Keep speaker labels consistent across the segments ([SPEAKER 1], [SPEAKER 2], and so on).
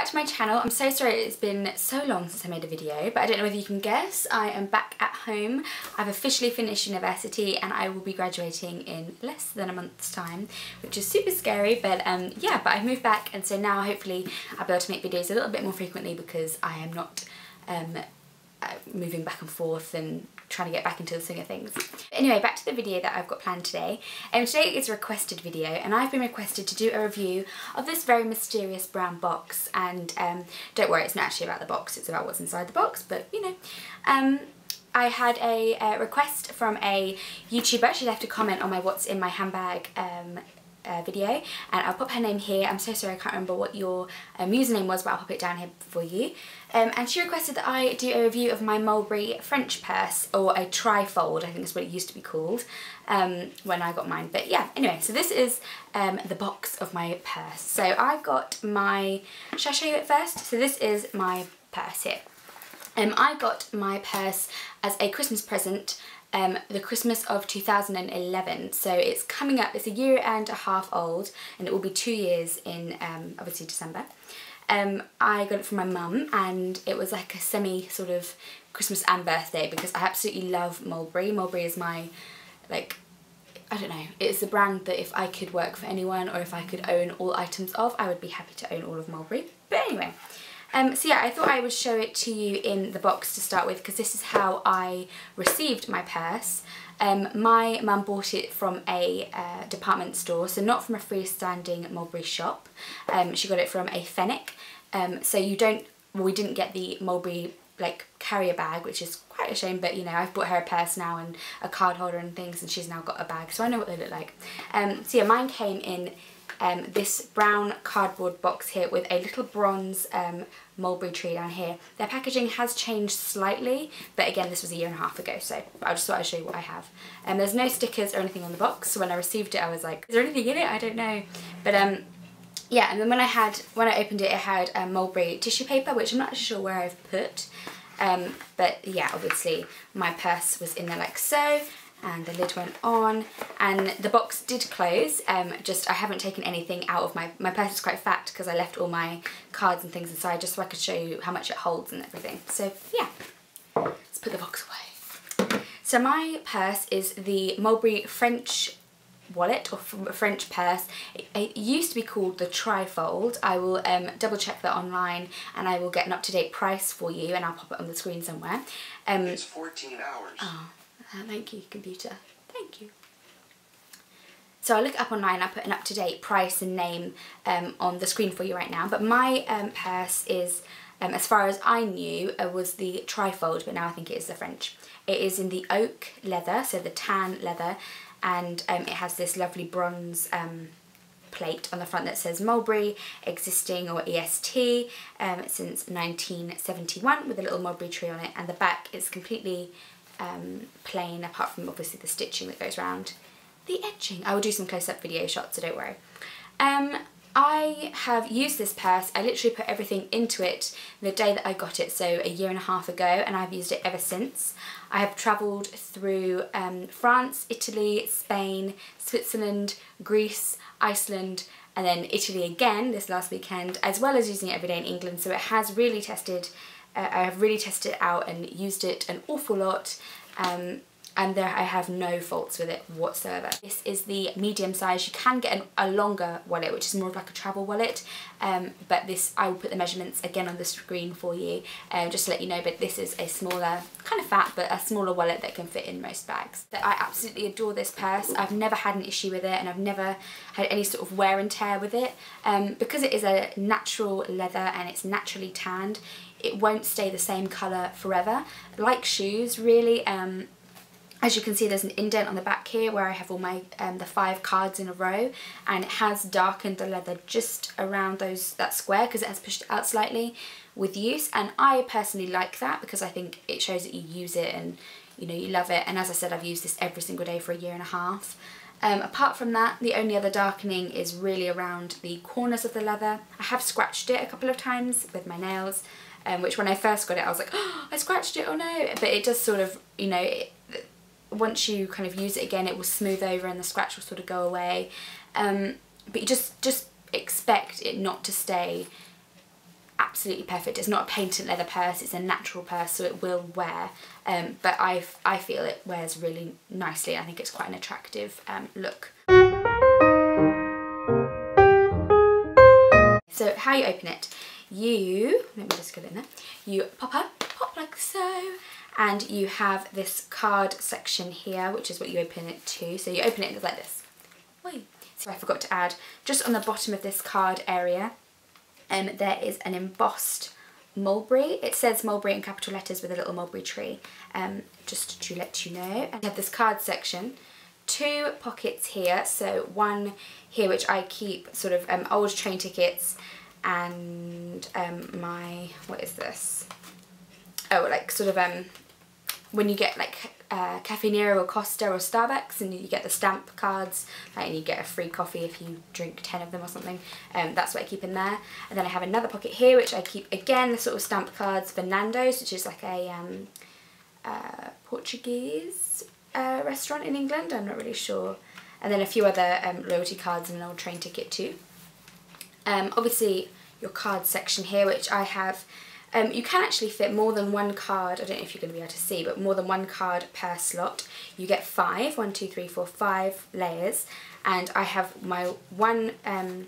[SPEAKER 1] back to my channel. I'm so sorry it's been so long since I made a video, but I don't know whether you can guess. I am back at home. I've officially finished university and I will be graduating in less than a month's time, which is super scary, but um, yeah, but I've moved back and so now hopefully I'll be able to make videos a little bit more frequently because I am not um, uh, moving back and forth and trying to get back into the swing of things. Anyway, back to the video that I've got planned today. Um, today is a requested video and I've been requested to do a review of this very mysterious brown box and um, don't worry, it's not actually about the box, it's about what's inside the box, but you know. Um, I had a, a, request from a YouTuber, she left a comment on my what's in my handbag um, uh, video and I'll pop her name here. I'm so sorry I can't remember what your um, username was but I'll pop it down here for you. Um, and she requested that I do a review of my Mulberry French purse or a trifold I think is what it used to be called um, when I got mine. But yeah anyway so this is um, the box of my purse. So I've got my, shall I show you it first? So this is my purse here. Um, I got my purse as a Christmas present um, the Christmas of 2011. So it's coming up, it's a year and a half old and it will be two years in um, obviously December. Um, I got it from my mum and it was like a semi sort of Christmas and birthday because I absolutely love Mulberry. Mulberry is my like I don't know, it's a brand that if I could work for anyone or if I could own all items of, I would be happy to own all of Mulberry. But anyway, um, so yeah, I thought I would show it to you in the box to start with because this is how I received my purse. Um, my mum bought it from a uh, department store, so not from a freestanding Mulberry shop. Um, she got it from a Fenwick. Um, so you don't, well, we didn't get the Mulberry like carrier bag, which is quite a shame, but you know, I've bought her a purse now and a card holder and things, and she's now got a bag, so I know what they look like. Um, so yeah, mine came in um, this brown cardboard box here with a little bronze um, mulberry tree down here. Their packaging has changed slightly, but again, this was a year and a half ago, so I just thought I'd show you what I have. And um, there's no stickers or anything on the box, so when I received it, I was like, is there anything in it? I don't know. But um, yeah, and then when I had, when I opened it, it had um, mulberry tissue paper, which I'm not sure where I've put. Um, but yeah, obviously my purse was in there like so and the lid went on and the box did close um, just I haven't taken anything out of my my purse is quite fat because I left all my cards and things inside just so I could show you how much it holds and everything so yeah let's put the box away so my purse is the Mulberry French wallet or French purse. It, it, used to be called the Trifold. I will um, double check that online and I will get an up-to-date price for you and I'll pop it on the screen somewhere.
[SPEAKER 2] Um, it's 14 hours.
[SPEAKER 1] Oh, uh, thank you, computer. Thank you. So I look up online, I put an up-to-date price and name um, on the screen for you right now. But my um, purse is, um, as far as I knew, uh, was the trifold, but now I think it is the French. It is in the oak leather, so the tan leather, and um, it has this lovely bronze um, plate on the front that says Mulberry existing or EST um, since 1971 with a little mulberry tree on it and the back is completely um, plain apart from obviously the stitching that goes around the edging. I will do some close-up video shots so don't worry. Um, I have used this purse, I literally put everything into it the day that I got it, so a year and a half ago, and I've used it ever since. I have travelled through um, France, Italy, Spain, Switzerland, Greece, Iceland, and then Italy again this last weekend, as well as using it every day in England, so it has really tested uh, I have really tested it out and used it an awful lot um, and there I have no faults with it whatsoever. This is the medium size. You can get an, a longer wallet which is more of like a travel wallet um, but this I will put the measurements again on the screen for you um, just to let you know but this is a smaller kind of fat but a smaller wallet that can fit in most bags. I absolutely adore this purse. I've never had an issue with it and I've never had any sort of wear and tear with it um, because it is a natural leather and it's naturally tanned it won't stay the same colour forever. Like shoes really um, as you can see there's an indent on the back here where I have all my um, the five cards in a row and it has darkened the leather just around those that square because it has pushed out slightly with use and I personally like that because I think it shows that you use it and you know you love it and as I said I've used this every single day for a year and a half. Um, apart from that the only other darkening is really around the corners of the leather. I have scratched it a couple of times with my nails um, which when I first got it I was like oh I scratched it oh no but it does sort of you know it, once you kind of use it again it will smooth over and the scratch will sort of go away um, but you just just expect it not to stay absolutely perfect. It's not a patent leather purse, it's a natural purse so it will wear um, but I, I feel it wears really nicely. I think it's quite an attractive um, look. So how you open it, you, let me just get in there, you pop up, pop like so, and you have this card section here, which is what you open it to. So you open it like this. Wait. So I forgot to add, just on the bottom of this card area, um, there is an embossed mulberry. It says mulberry in capital letters with a little mulberry tree, um, just to let you know. And have this card section, two pockets here, so one here which I keep sort of um, old train tickets and um, my, what is this? Oh, like sort of um, when you get like uh, Caffè Nero or Costa or Starbucks and you get the stamp cards and you get a free coffee if you drink 10 of them or something. Um, that's what I keep in there. And then I have another pocket here which I keep again the sort of stamp cards for Nando's which is like a um, uh, Portuguese uh, restaurant in England, I'm not really sure. And then a few other um, loyalty cards and an old train ticket too. Um, obviously your card section here which I have um, you can actually fit more than one card, I don't know if you're going to be able to see, but more than one card per slot. You get five, one, two, three, four, five layers, and I have my one um,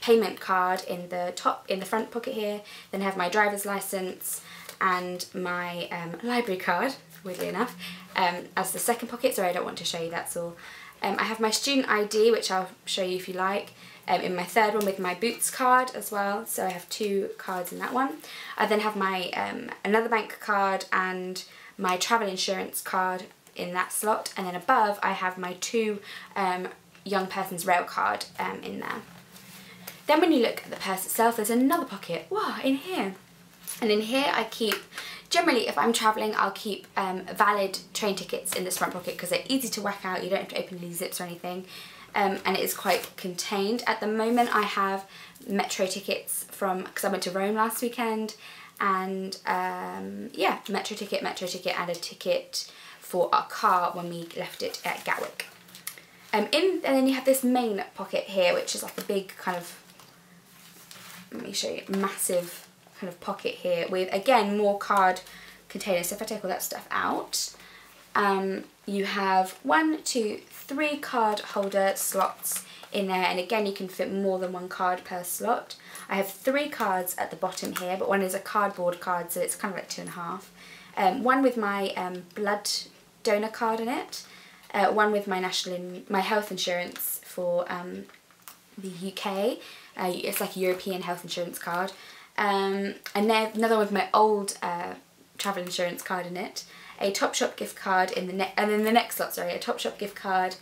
[SPEAKER 1] payment card in the top, in the front pocket here, then I have my driver's license and my um, library card, weirdly enough, um, as the second pocket, sorry I don't want to show you, that's all. Um, I have my student ID, which I'll show you if you like, um, in my third one with my Boots card as well, so I have two cards in that one. I then have my um, another bank card and my travel insurance card in that slot, and then above I have my two um, young person's rail card um, in there. Then when you look at the purse itself, there's another pocket, wow, in here. And in here I keep, generally if I'm travelling, I'll keep um, valid train tickets in this front pocket because they're easy to whack out, you don't have to open any zips or anything um, and it is quite contained. At the moment I have metro tickets from, because I went to Rome last weekend and um, yeah, metro ticket, metro ticket and a ticket for our car when we left it at Gatwick. Um, in, and then you have this main pocket here which is like a big kind of, let me show you, massive kind of pocket here with again more card containers. So if I take all that stuff out, um, you have one, two, three card holder slots in there and again you can fit more than one card per slot. I have three cards at the bottom here but one is a cardboard card so it's kind of like two and a half. Um, one with my um, blood donor card in it, uh, one with my national in, my health insurance for um, the UK, uh, it's like a European health insurance card, um, and then another with my old uh, travel insurance card in it, a Topshop gift card in the next, and then the next slot, sorry, a Topshop gift card,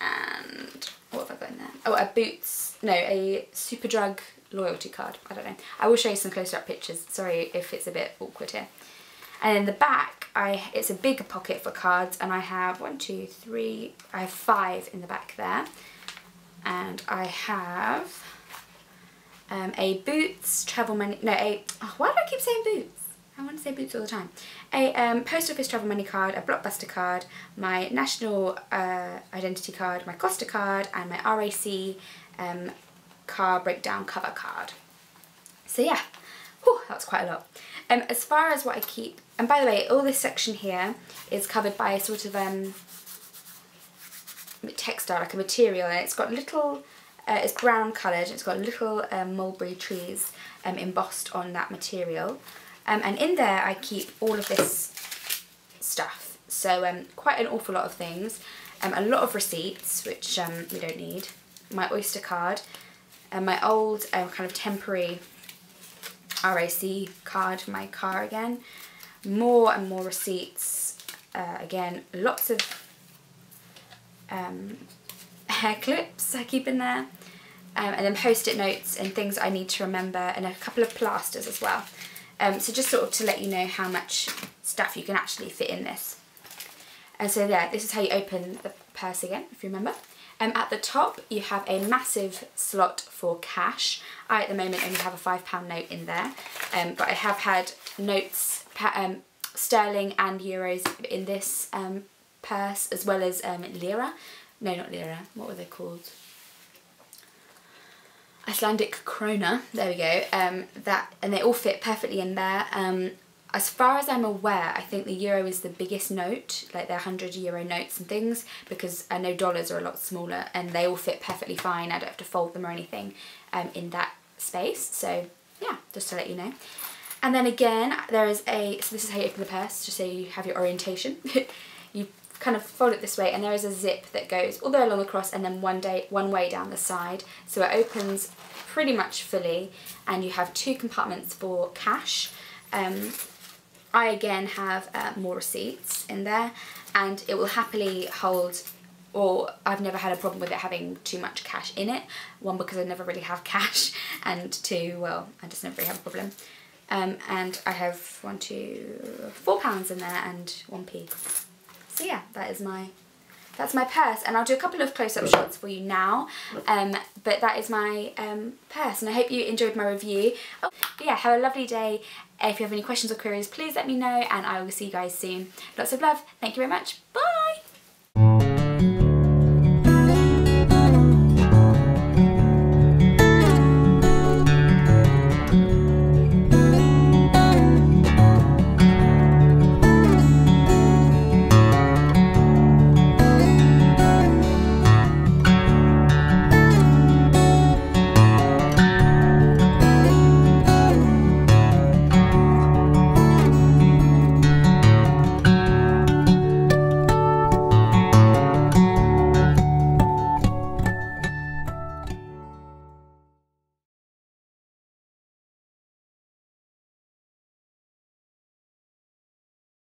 [SPEAKER 1] and what have I got in there? Oh, a Boots, no, a Superdrug loyalty card. I don't know. I will show you some closer up pictures. Sorry if it's a bit awkward here. And in the back, I it's a big pocket for cards, and I have one, two, three, I have five in the back there. And I have um, a Boots travel money, no, a, oh, why do I keep saying Boots? I want to say Boots all the time. A um, post office travel money card, a blockbuster card, my national uh, identity card, my Costa card, and my RAC um, car breakdown cover card. So yeah, whew, that's quite a lot. Um, as far as what I keep, and by the way, all this section here is covered by a sort of um, textile, like a material, and it's got little, uh, it's brown coloured, it's got little um, mulberry trees um, embossed on that material. Um, and in there I keep all of this stuff. So um, quite an awful lot of things. Um, a lot of receipts, which um, we don't need. My Oyster card. And my old um, kind of temporary RAC card for my car again. More and more receipts. Uh, again, lots of um, hair clips I keep in there. Um, and then post-it notes and things I need to remember and a couple of plasters as well. Um, so just sort of to let you know how much stuff you can actually fit in this. And so there, this is how you open the purse again, if you remember. Um, at the top, you have a massive slot for cash. I, at the moment, only have a £5 note in there, um, but I have had notes, um, sterling and euros in this um, purse, as well as um, lira. No, not lira. What were they called? Icelandic krona, there we go, um, that, and they all fit perfectly in there. Um, as far as I'm aware, I think the euro is the biggest note, like they're 100 euro notes and things, because I know dollars are a lot smaller and they all fit perfectly fine. I don't have to fold them or anything um, in that space. So yeah, just to let you know. And then again, there is a, so this is how you open the purse, just so you have your orientation. you kind of fold it this way and there is a zip that goes all the way along across and then one day one way down the side. So it opens pretty much fully and you have two compartments for cash. Um, I again have uh, more receipts in there and it will happily hold or I've never had a problem with it having too much cash in it. One because I never really have cash and two well I just never really have a problem. Um, and I have one two four pounds in there and one p so yeah, that is my that's my purse and I'll do a couple of close-up shots for you now um, but that is my um, purse and I hope you enjoyed my review. Oh, yeah, have a lovely day. If you have any questions or queries please let me know and I will see you guys soon. Lots of love. Thank you very much. Bye!